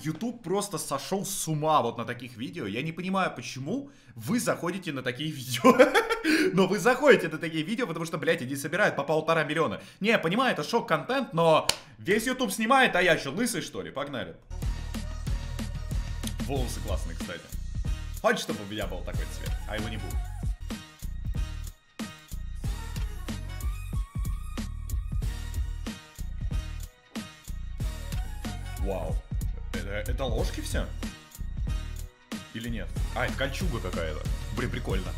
YouTube просто сошел с ума вот на таких видео. Я не понимаю, почему вы заходите на такие видео. но вы заходите на такие видео, потому что, блядь, они собирают по полтора миллиона. Не, понимаю, это шок-контент, но весь YouTube снимает, а я что, лысый, что ли? Погнали. Волосы классные, кстати. Хочешь, чтобы у меня был такой цвет, а его не будет. Это, ложки все? Или нет? А, это кольчуга какая-то. Блин, прикольно.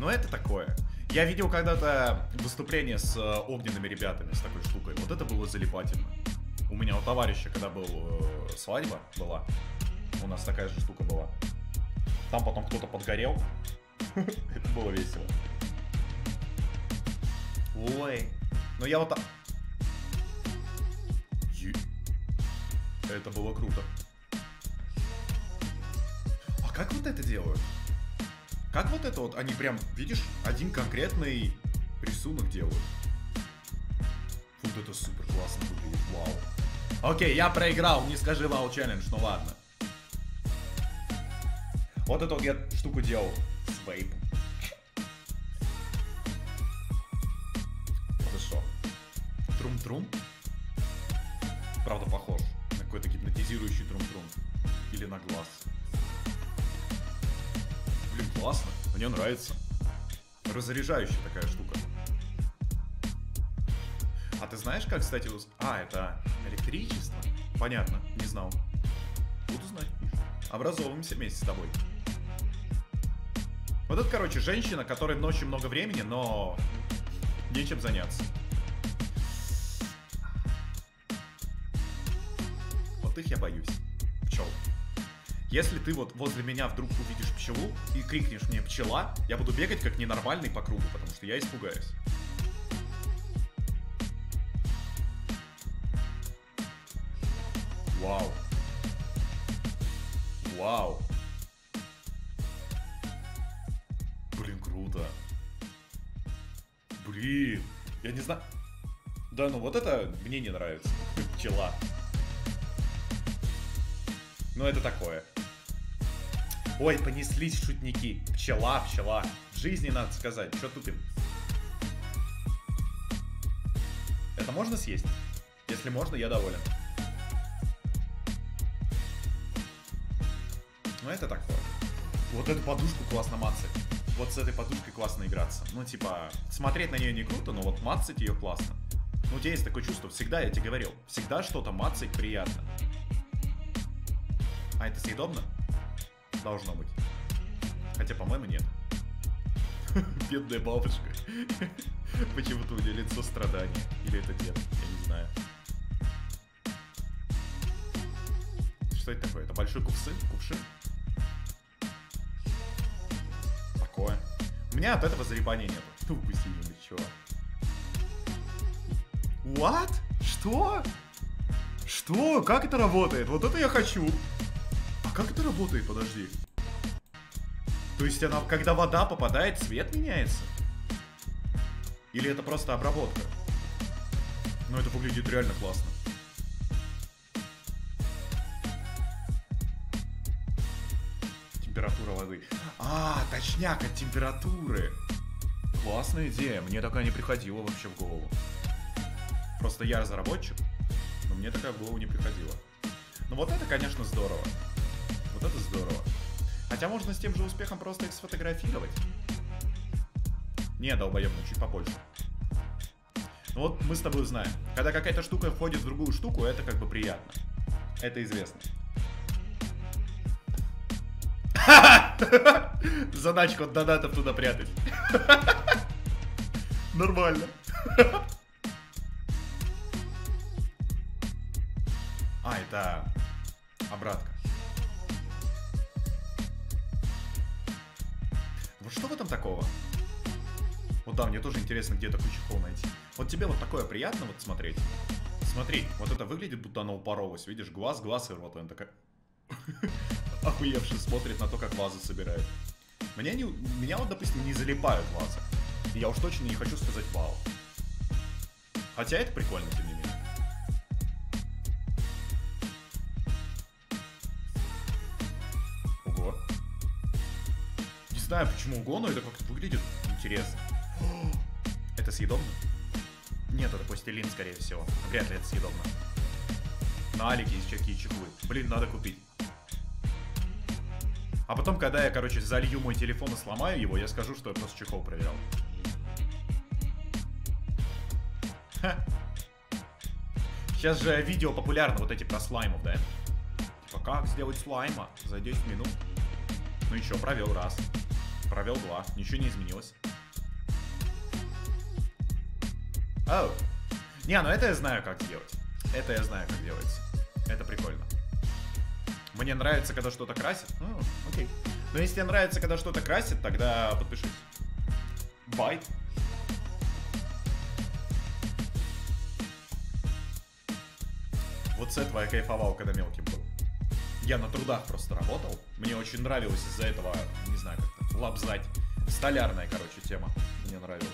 Но это такое. Я видел когда-то выступление с э, огненными ребятами, с такой штукой. Вот это было залипательно. У меня у товарища, когда был э, свадьба была, у нас такая же штука была. Там потом кто-то подгорел. Это было весело. Ой. Но я вот Это было круто. А как вот это делают? Как вот это вот? Они прям, видишь, один конкретный рисунок делают. Вот это супер классно выглядит, вау. Окей, я проиграл, не скажи вау челлендж, ну ладно. Вот эту вот я штуку делал с вейпом. Хорошо. Трум-трум. Правда, похож какой-то гипнотизирующий трум-трум. Или на глаз. Блин, классно. Мне нравится. Разряжающая такая штука. А ты знаешь, как, кстати, уз... А, это электричество? Понятно, не знал. Буду знать. Образовываемся вместе с тобой. Вот это, короче, женщина, которой ночью много времени, но нечем заняться. Их я боюсь. Пчел. Если ты вот возле меня вдруг увидишь пчелу и крикнешь мне пчела, я буду бегать как ненормальный по кругу, потому что я испугаюсь. Вау. Вау. Блин, круто. Блин. Я не знаю. Да, ну вот это мне не нравится. Пчела. Ну, это такое. Ой, понеслись шутники. Пчела, пчела. В жизни надо сказать. Что тупим? Это можно съесть? Если можно, я доволен. Ну, это такое. Вот эту подушку классно мацать. Вот с этой подушкой классно играться. Ну, типа, смотреть на нее не круто, но вот мацать ее классно. Ну, у тебя есть такое чувство. Всегда, я тебе говорил, всегда что-то мацать приятно. А это съедобно? Должно быть. Хотя, по-моему, нет. Бедная бабушка. Почему-то у нее лицо страдания. Или это дед, я не знаю. Что это такое? Это большой кувшин? Кувшин? Такое. У меня от этого залипания нет. Ну, укусили, ну чего? What? Что? Что? Как это работает? Вот это я хочу как это работает? Подожди. То есть она, когда вода попадает, цвет меняется? Или это просто обработка? Ну, это выглядит реально классно. Температура воды. А, точняк, от температуры. Классная идея. Мне такая не приходила вообще в голову. Просто я разработчик, но мне такая в голову не приходила. Ну вот это, конечно, здорово. Вот это здорово. Хотя можно с тем же успехом просто их сфотографировать. Не, долбоебно, чуть попозже. Ну вот мы с тобой знаем. Когда какая-то штука входит в другую штуку, это как бы приятно. Это известно. Задачку от донатов туда прятать. Нормально. А, это обратка. Такого? Вот да, мне тоже интересно, где такой чехол найти. Вот тебе вот такое приятно вот смотреть? Смотри, вот это выглядит, будто оно упоролось. Видишь, глаз, глаз, и вот он такая... Охуевший смотрит на то, как вазы собирают. Меня, не, меня вот, допустим, не залипают вазы. И я уж точно не хочу сказать вау. Хотя это прикольно, тем не менее. Знаю почему угон, но это как-то выглядит интересно. Это съедобно? Нет, это пластилин, скорее всего. Вряд ли это съедобно. На Алике есть всякие чехлы. Блин, надо купить. А потом, когда я, короче, залью мой телефон и сломаю его, я скажу, что я просто чехол проверял. Ха. Сейчас же видео популярно, вот эти про слаймов, да? Типа, как сделать слайма за 10 минут? Ну еще, провел раз. Провел два. Ничего не изменилось. Оу. Не, ну это я знаю, как делать. Это я знаю, как делать. Это прикольно. Мне нравится, когда что-то красит. Ну, окей. Но если тебе нравится, когда что-то красит, тогда подпишись. Байт. Вот с этого я кайфовал, когда мелким был. Я на трудах просто работал. Мне очень нравилось из-за этого, не знаю, как-то лапзать. Столярная, короче, тема. Мне нравилась.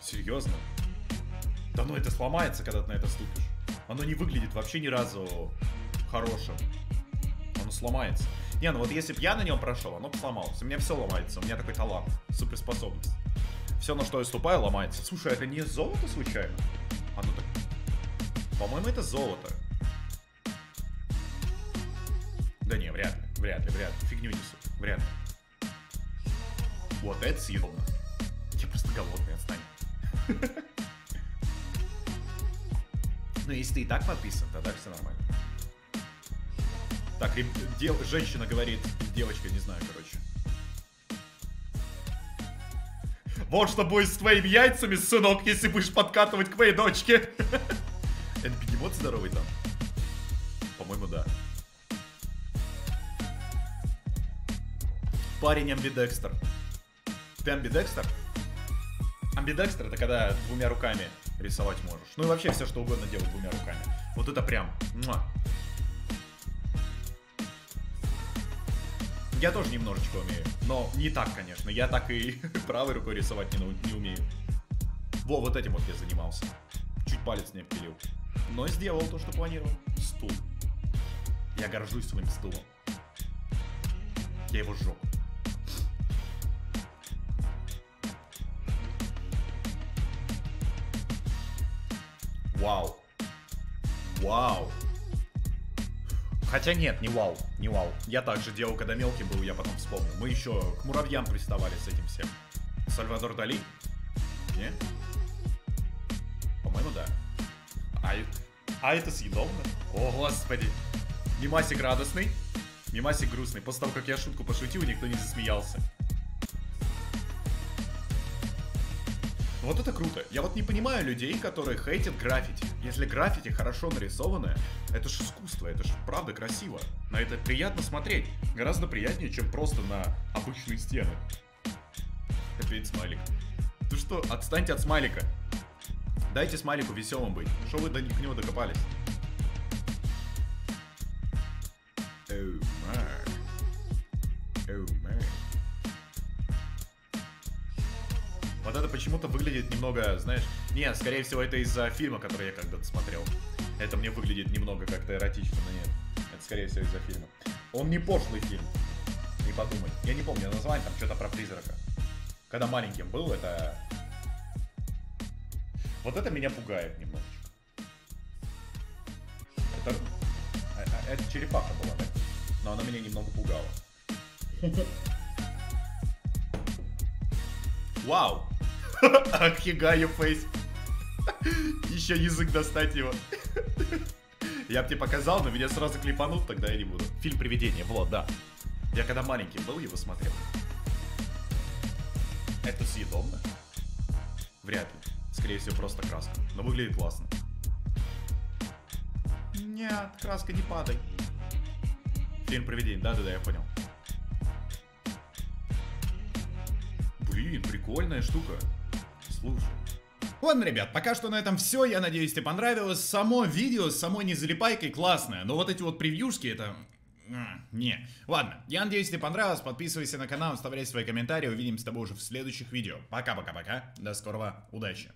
Серьезно? Да ну это сломается, когда ты на это ступишь. Оно не выглядит вообще ни разу хорошим. Оно сломается. Не, ну вот если бы я на нем прошел, оно бы сломалось. У меня все ломается, у меня такой талант, суперспособность. Все, на что я ступаю, ломается. Слушай, а это не золото случайно? Оно так... По-моему, это золото. Да не, вряд ли, вряд ли, вряд ли. Фигню несу, вряд ли. Вот это съедобно. Я просто голодный, отстань. Ну, если ты и так подписан, тогда все нормально. Так, женщина говорит, девочка, не знаю, короче. Вот что будет с твоими яйцами, сынок, если будешь подкатывать к моей дочке. Это бегемот здоровый там? По-моему, да. Парень амбидекстер. Ты амбидекстер? Амбидекстер это когда двумя руками рисовать можешь. Ну и вообще все что угодно делать двумя руками. Вот это прям. Муа. Я тоже немножечко умею. Но не так, конечно. Я так и правой рукой рисовать не, не умею. Во, вот этим вот я занимался. Чуть палец не обпилил. Но сделал то, что планировал. Стул. Я горжусь своим стулом. Я его сжег. Вау. Вау. Хотя нет, не вау, не вау. Я также делал, когда мелкий был, я потом вспомнил. Мы еще к муравьям приставали с этим всем. Сальвадор Дали? Не? По-моему, да. А, а это съедобно? О, господи. Мимасик радостный, мимасик грустный. После того, как я шутку пошутил, никто не засмеялся. Вот это круто. Я вот не понимаю людей, которые хейтят граффити. Если граффити хорошо нарисованное, это ж искусство, это ж правда красиво. На это приятно смотреть. Гораздо приятнее, чем просто на обычные стены. Опять смайлик. Ты что, отстаньте от смайлика. Дайте смайлику веселым быть. Что вы до, к нему докопались? Почему-то выглядит немного, знаешь... Нет, скорее всего, это из-за фильма, который я когда-то смотрел. Это мне выглядит немного как-то эротично, но нет. Это, скорее всего, из-за фильма. Он не пошлый фильм. Не подумай. Я не помню название, там что-то про призрака. Когда маленьким был, это... Вот это меня пугает немножечко. Это... а- а- Это черепаха была, да? Но она меня немного пугала. Вау! Ахигаю фейс. Еще язык достать его. Я бы тебе показал, но меня сразу клипанут, тогда я не буду. Фильм «Привидение», вот, да. Я когда маленький был, его смотрел. Это съедобно? Вряд ли. Скорее всего, просто краска. Но выглядит классно. Нет, краска не падай. Фильм «Привидение», да-да-да, я понял. Блин, прикольная штука. Слушай. Ладно, ребят, пока что на этом все. Я надеюсь, тебе понравилось. Само видео с самой незалипайкой классное. Но вот эти вот превьюшки, это... Не. Ладно, я надеюсь, тебе понравилось. Подписывайся на канал, оставляй свои комментарии. Увидимся с тобой уже в следующих видео. Пока-пока-пока. До скорого. Удачи.